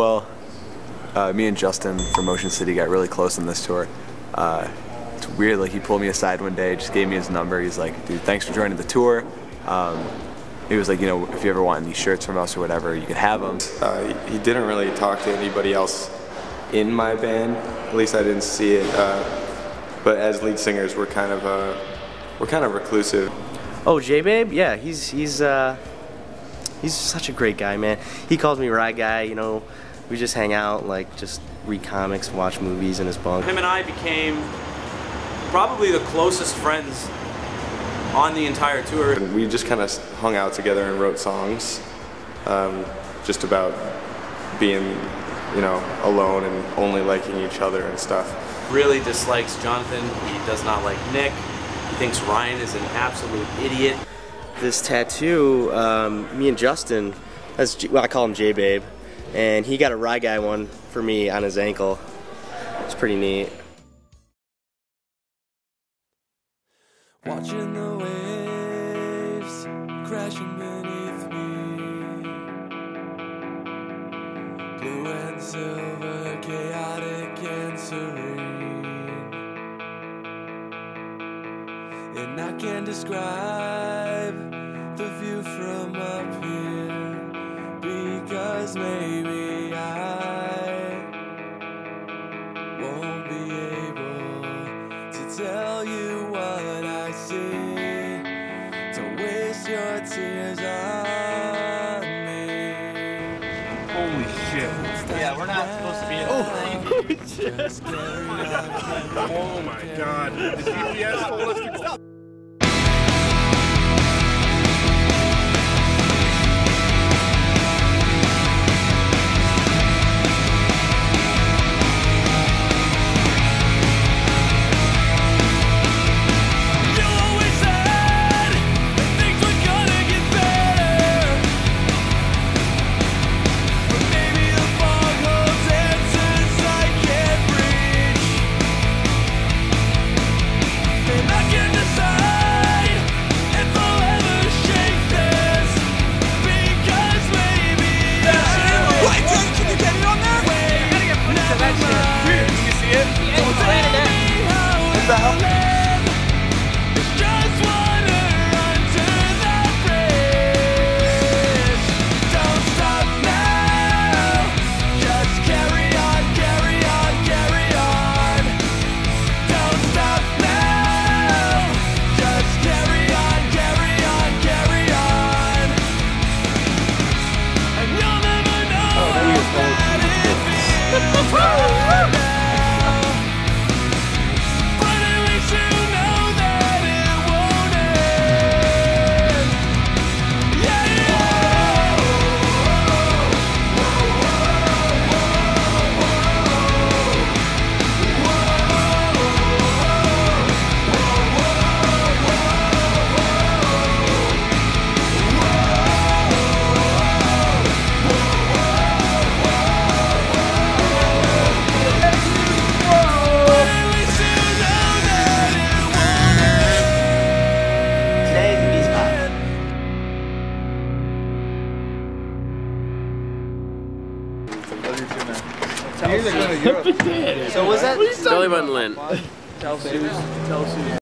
Well, uh, me and Justin from Motion City got really close on this tour. Uh, it's weird, like he pulled me aside one day, just gave me his number. He's like, dude, thanks for joining the tour. Um, he was like, you know, if you ever want any shirts from us or whatever, you can have them. Uh, he didn't really talk to anybody else in my band. At least I didn't see it. Uh, but as lead singers, we're kind of uh, we're kind of reclusive. Oh, J Babe, yeah, he's he's uh, he's such a great guy, man. He calls me Ride Guy. You know, we just hang out, like just read comics, watch movies in his bunk. Him and I became probably the closest friends on the entire tour. And we just kind of hung out together and wrote songs, um, just about being, you know, alone and only liking each other and stuff. Really dislikes Jonathan. He does not like Nick. He thinks Ryan is an absolute idiot. This tattoo, um, me and Justin, that's well, I call him J Babe, and he got a Rye Guy one for me on his ankle. It's pretty neat. Watching the waves crashing beneath me. Blue and silver, chaotic and serene. And I can't describe the view from up here because maybe tell you what I see. Don't waste your tears on me. Holy shit. Yeah, we're not supposed to be in this thing. Just. Oh my god. The GPS told us to go. Feels So was that? Billy Button Lynn. Tell Suze. Tell Suze.